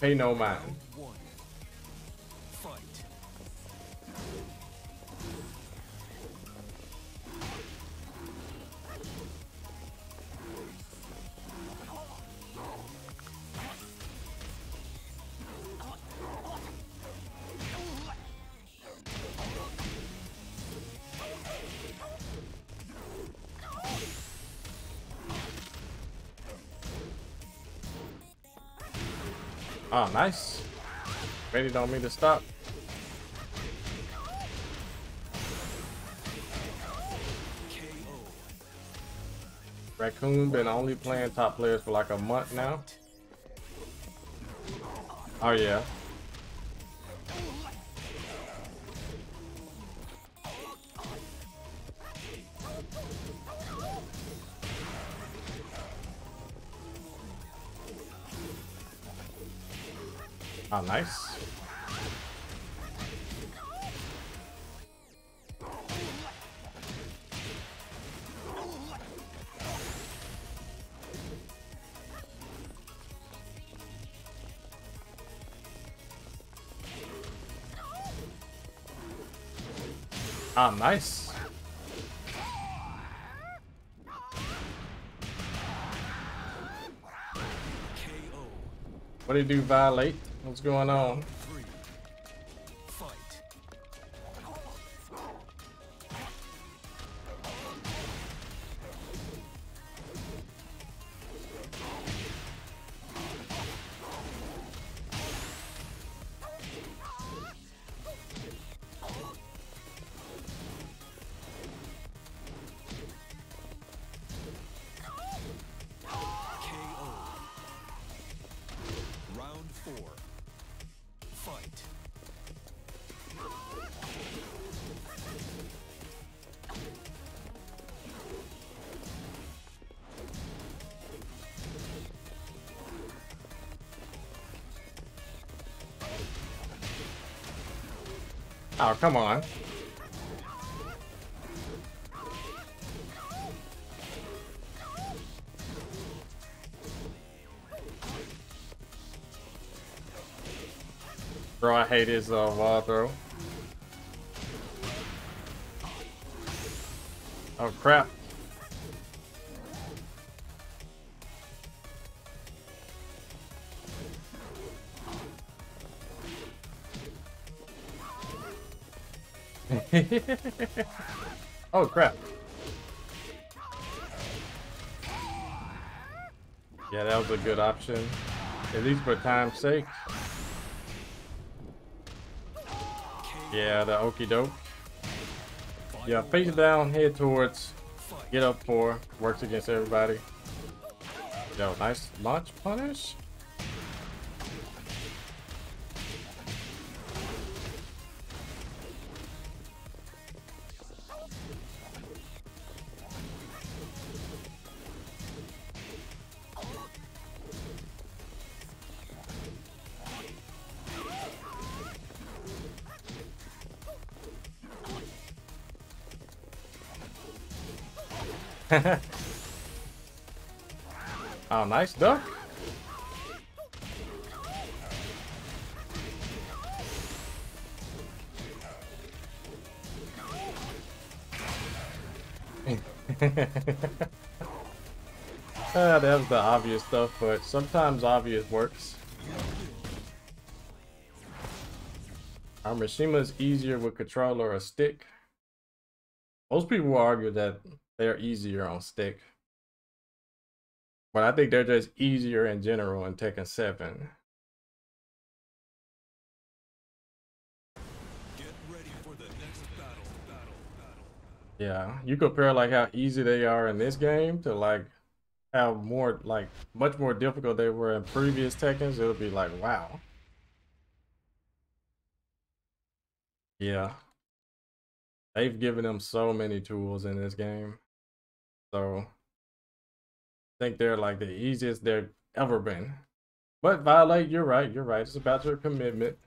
Pay no mind. Oh, nice. Don't mean to stop. Raccoon been only playing top players for like a month now. Oh yeah. Oh, nice. Ah, nice. What do you do? Violate? What's going on? Oh, come on. Bro, I hate his uh, throw. Oh crap. Oh crap. Yeah, that was a good option. At least for time's sake. Yeah, the okie doke. Yeah, face down, head towards, get up four, works against everybody. Yo, nice launch punish. oh, nice duck. Ah, that was the obvious stuff, but sometimes obvious works. Our Mishima is easier with controller or a stick. Most people argue that they're easier on stick. But I think they're just easier in general in Tekken 7. Get ready for the next battle. Battle. Battle. Yeah, you compare like how easy they are in this game to like how more like much more difficult they were in previous Tekkens, it'll be like wow. Yeah. They've given them so many tools in this game. So I think they're like the easiest they've ever been. But Violate, you're right, you're right. It's about your commitment.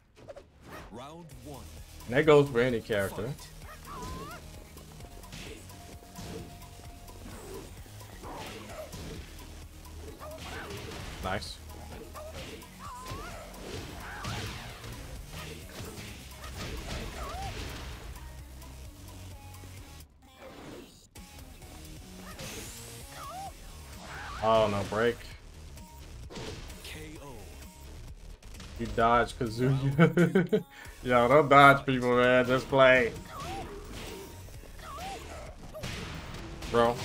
Round one. And that goes for any character. Fight. Nice. Oh no, break. KO. You dodge Kazuya. Yo, don't dodge people, man. Just play. Bro.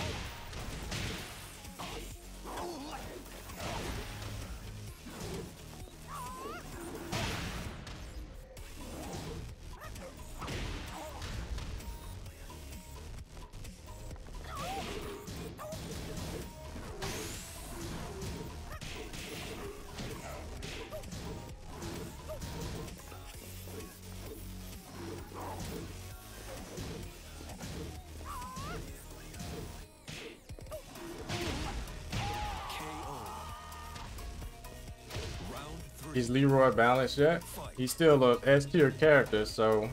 He's Leroy balanced yet? He's still a S tier character, so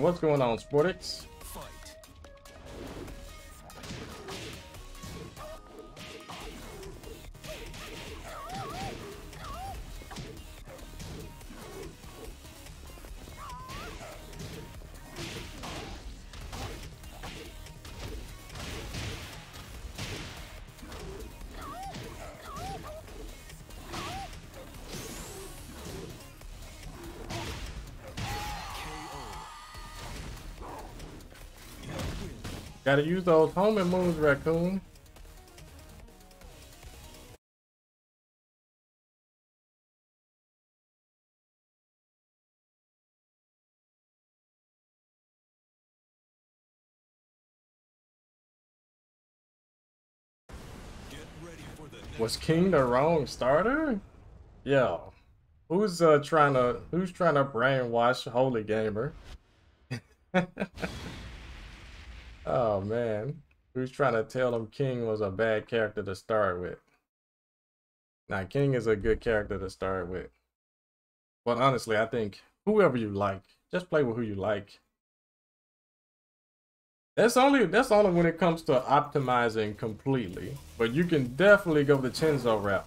what's going on, Sportix? Gotta use those homing moves, Raccoon. Was King the wrong starter? Yeah. Who's uh trying to who's trying to brainwash Holy Gamer? oh man. Who's trying to tell him King was a bad character to start with? Now King is a good character to start with. But honestly, I think whoever you like, just play with who you like. That's only that's only when it comes to optimizing completely. But you can definitely go the Chenzo route.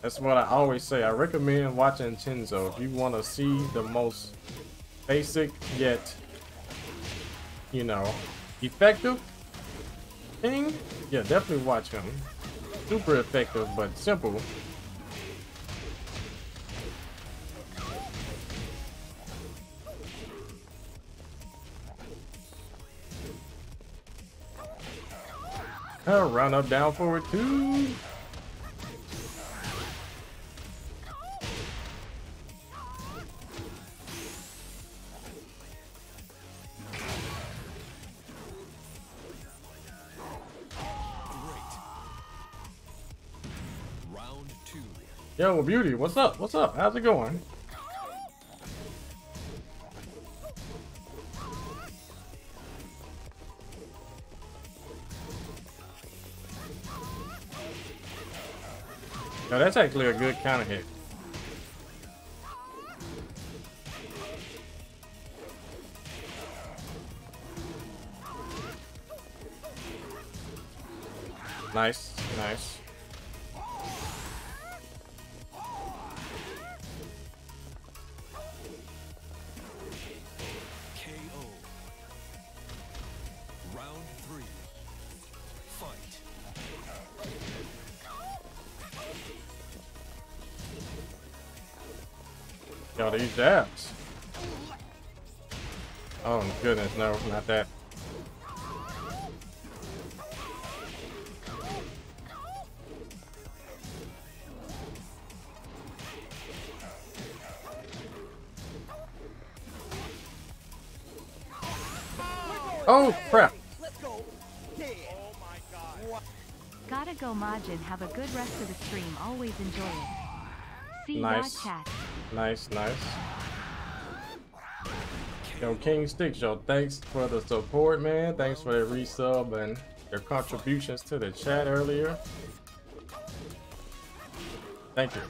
That's what I always say. I recommend watching Chenzo if you want to see the most basic yet, you know, effective thing. Yeah, definitely watch him. Super effective, but simple. Uh, run up, down, forward, two. Yo, beauty, what's up? What's up? How's it going? Yo, that's actually a good counter hit. Nice. Yo, these dabs. Oh goodness, no, not that. Oh crap! Gotta go Majin, have a good rest of the stream, always enjoy it. See Nice. ya chat. Nice, nice. Yo, King yo, thanks for the support, man. Thanks for the resub and your contributions to the chat earlier. Thank you.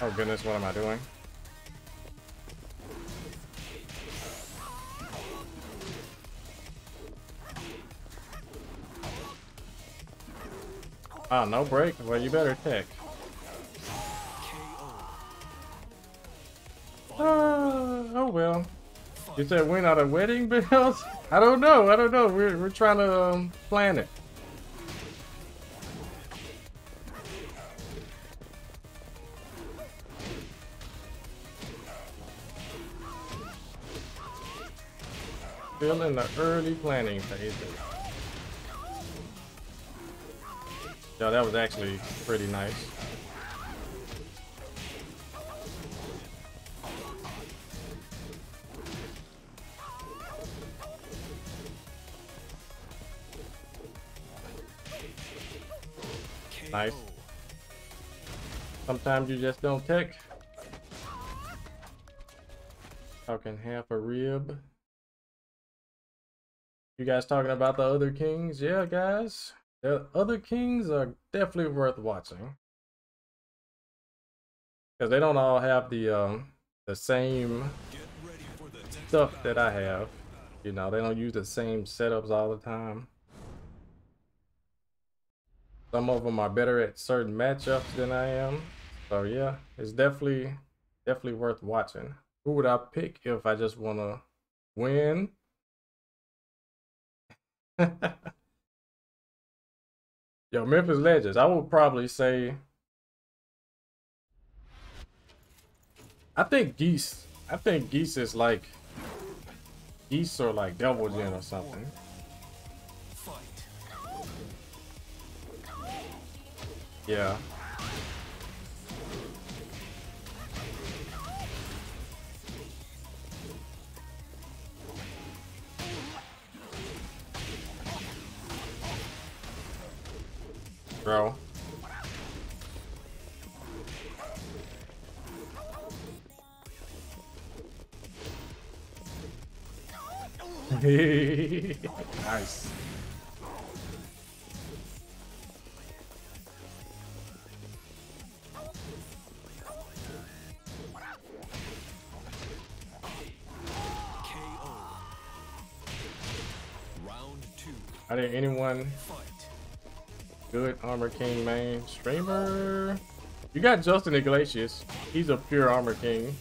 Oh goodness, what am I doing? Ah, no break? Well, you better tick. Uh, oh well. You said win out of wedding bells? I don't know. I don't know. We're, we're trying to um, plan it. Still in the early planning phases. Yeah, that was actually pretty nice. Nice. Sometimes you just don't tick. Talking half a rib. You guys talking about the other kings? Yeah, guys. The other kings are definitely worth watching. Because they don't all have the um the same stuff that I have. You know, they don't use the same setups all the time. Some of them are better at certain matchups than I am. So yeah, it's definitely definitely worth watching. Who would I pick if I just want to win? Yo, Memphis Legends. I would probably say. I think Geese. I think Geese is like. Geese or like Devil Jin or something. Yeah. Bro. nice. KO. Round two. Are there anyone. Good Armor King main streamer? You got Justin Iglesias. He's a pure Armor King.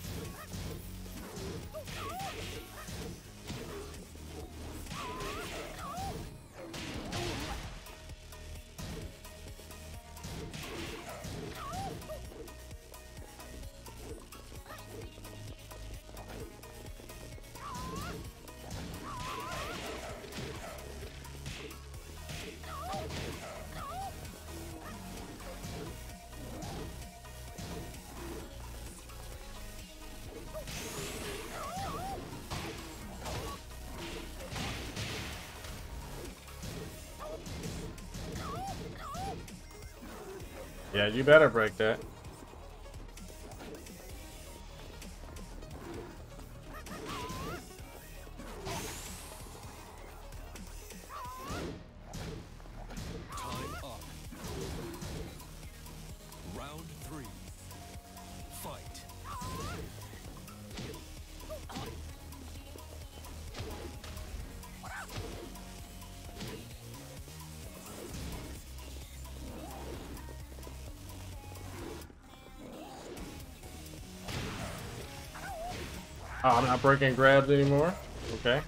Yeah, you better break that. Oh, I'm not breaking grabs anymore. Okay.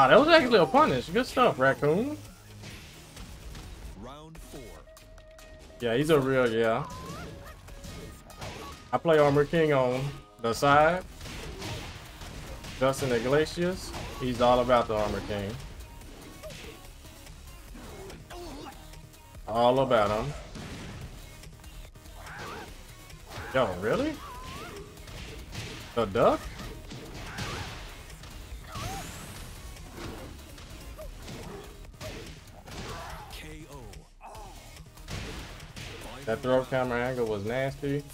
Ah, that was actually a punish. Good stuff, Raccoon. Round four. Yeah, he's a real, yeah. I play Armor King on the side. Justin Iglesias, he's all about the Armor King. All about him. Yo, really? The duck? That throw camera angle was nasty.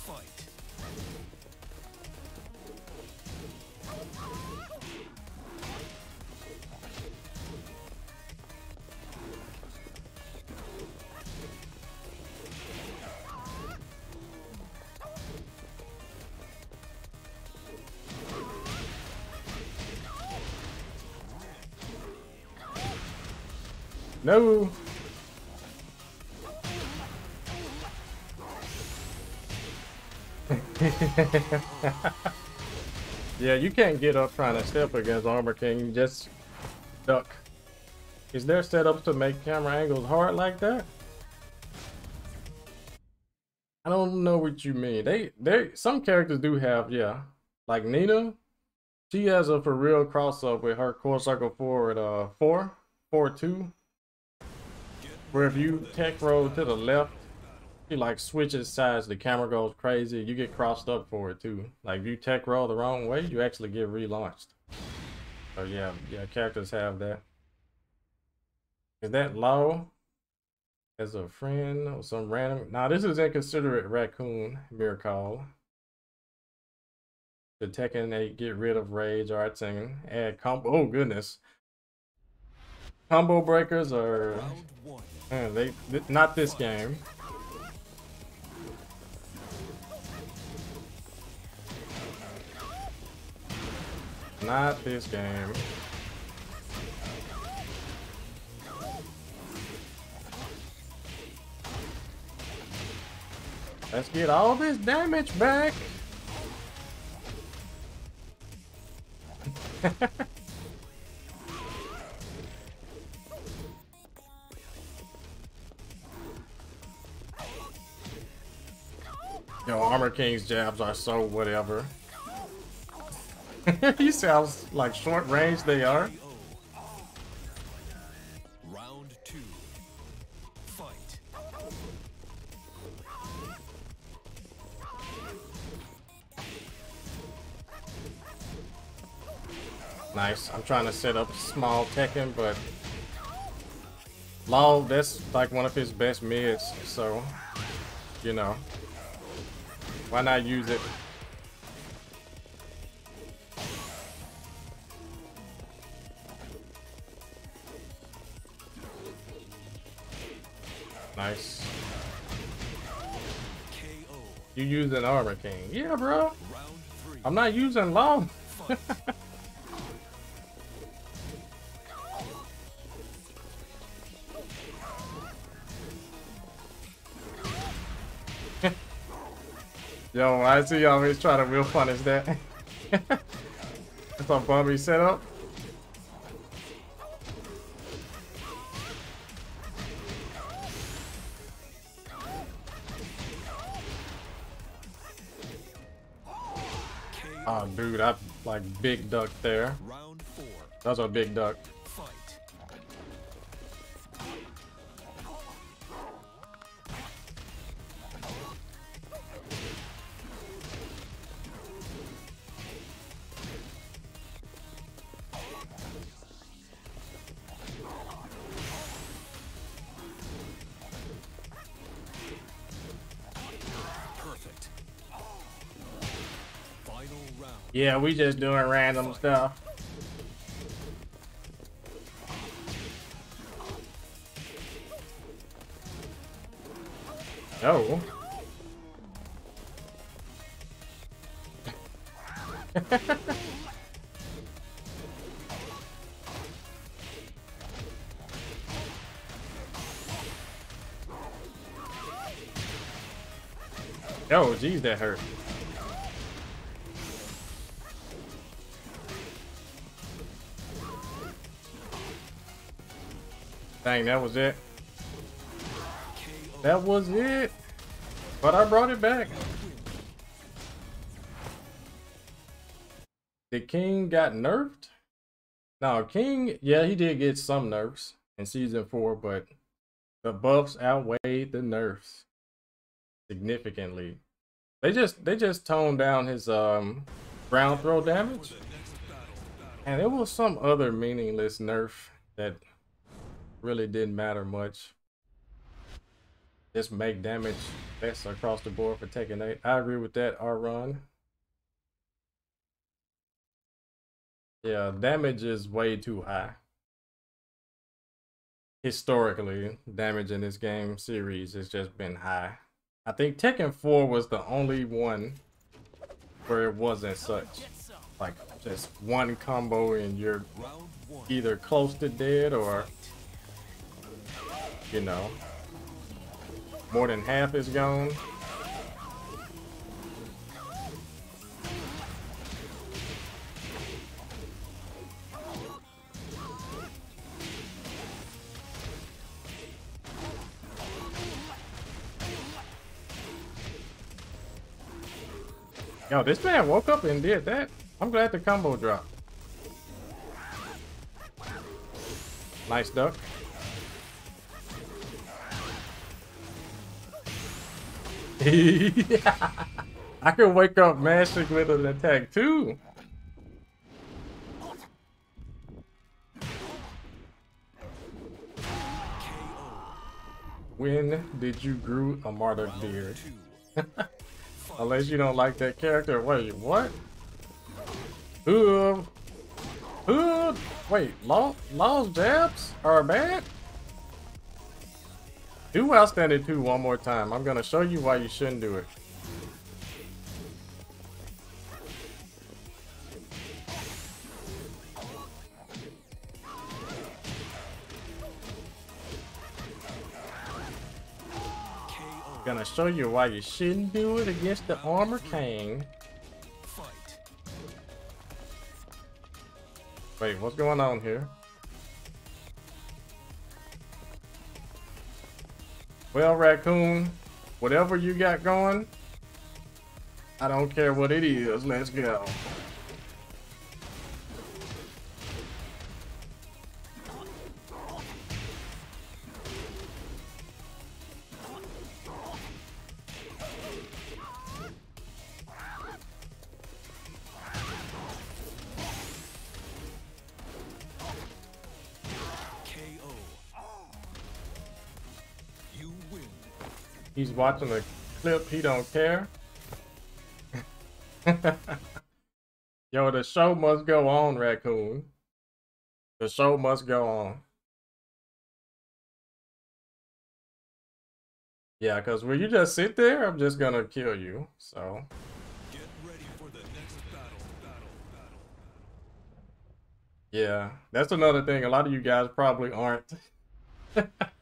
Yeah, you can't get up trying to step against Armor King. Just duck. Is there setups to make camera angles hard like that? I don't know what you mean. They they some characters do have, yeah. Like Nina, she has a for real cross up with her quarter circle forward uh four, four two. Where if you tech roll to the left, he like switches sides, the camera goes crazy, you get crossed up for it too. Like if you tech roll the wrong way, you actually get relaunched. So yeah, yeah, characters have that. Is that low? As a friend or some random now this is inconsiderate raccoon miracle. The Tekken 8 get rid of rage art singing. Add combo oh goodness. Combo breakers are They th- not this game. Not this game. Let's get all this damage back. King's jabs are so whatever. he sounds like short range they are. Round two. Fight. Nice. I'm trying to set up small Tekken, but Law, that's like one of his best mids, so you know. Why not use it? Nice. KO. You using Armor King. Yeah, bro. I'm not using Law. Yo, I see y'all always try to real punish that. That's a bummy setup. Oh, ah, dude, I like big duck there. That's a big duck. Yeah, we just doing random stuff. No. Oh. oh, geez, that hurt. Dang, that was it. That was it. But I brought it back. The king got nerfed? Now, King, yeah, he did get some nerfs in season four, but The buffs outweighed the nerfs significantly. They just they just toned down his um ground throw damage. And there was some other meaningless nerf that really didn't matter much. Just make damage less across the board for Tekken 8. I agree with that, R run. Yeah, damage is way too high. Historically, damage in this game series has just been high. I think Tekken 4 was the only one where it wasn't such. Like, just one combo and you're either close to dead or, you know, more than half is gone. Yo, this man woke up and did that. I'm glad the combo dropped. Nice duck. I can wake up Magic with an attack too. When did you grow a martyr beard? Unless you don't like that character. Wait, what? Ooh. Ooh. Wait, law, law's jabs are bad? Do outstanding 2 one more time. I'm gonna show you why you shouldn't do it. Gonna show you why you shouldn't do it against the Armor King. Wait, what's going on here? Well, Raccoon, whatever you got going, I don't care what it is. Let's go. He's watching the clip. He don't care. Yo, the show must go on, Raccoon. The show must go on. Yeah, because when you just sit there, I'm just gonna kill you. So, battle. Battle. Battle. yeah, that's another thing. A lot of you guys probably aren't,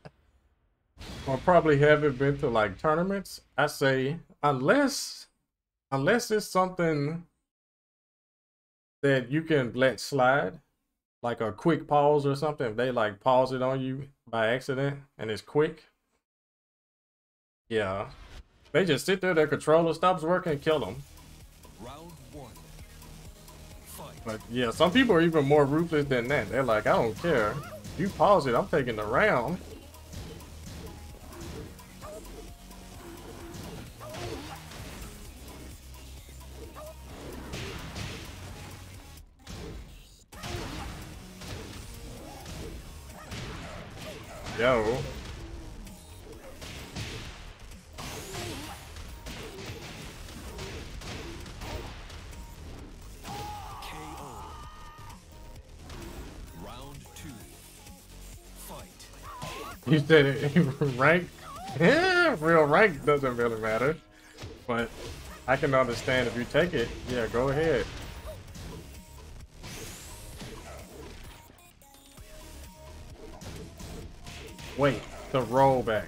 or probably haven't been to like tournaments. I say, unless, unless it's something that you can let slide, like a quick pause or something. If they like pause it on you by accident and it's quick, yeah, they just sit there. Their controller stops working, kill them. Round one. Fight. But yeah, some people are even more ruthless than that. They're like, I don't care. You pause it, I'm taking the round. said rank. Yeah, real rank doesn't really matter. But I can understand if you take it. Yeah, go ahead. Wait, the rollback.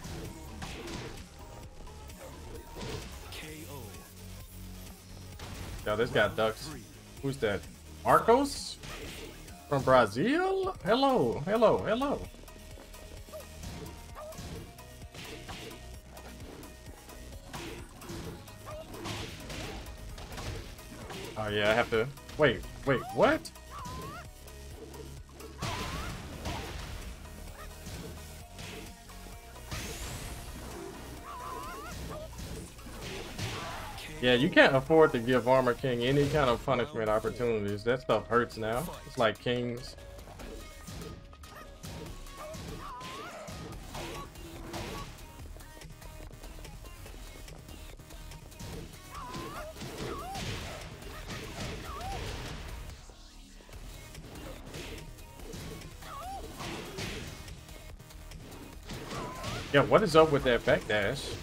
Yo, this guy ducks. Who's that? Marcos? From Brazil? Hello, hello, hello. yeah, I have to... Wait, wait, what? Yeah, you can't afford to give Armor King any kind of punishment opportunities. That stuff hurts now. It's like King's Yeah, what is up with that backdash?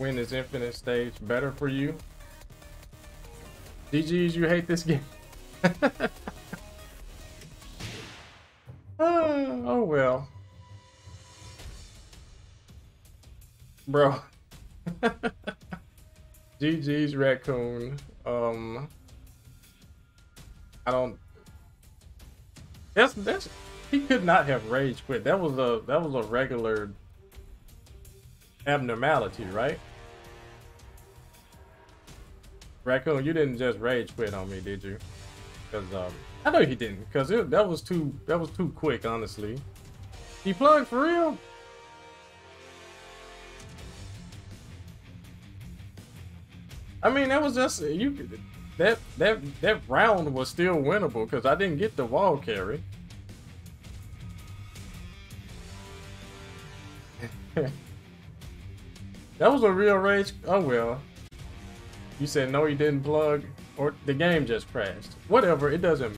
Win this infinite stage better for you? GG's, you hate this game. Bro. GG's raccoon. Um I don't That's that's he could not have rage quit. That was a that was a regular abnormality, right? Raccoon, you didn't just rage quit on me, did you? Because um, I know he didn't. Because that was too that was too quick, honestly. He plugged for real. I mean, that was just you. That that that round was still winnable because I didn't get the wall carry. that was a real rage. Oh well. You said no, he didn't plug, or the game just crashed. Whatever, it doesn't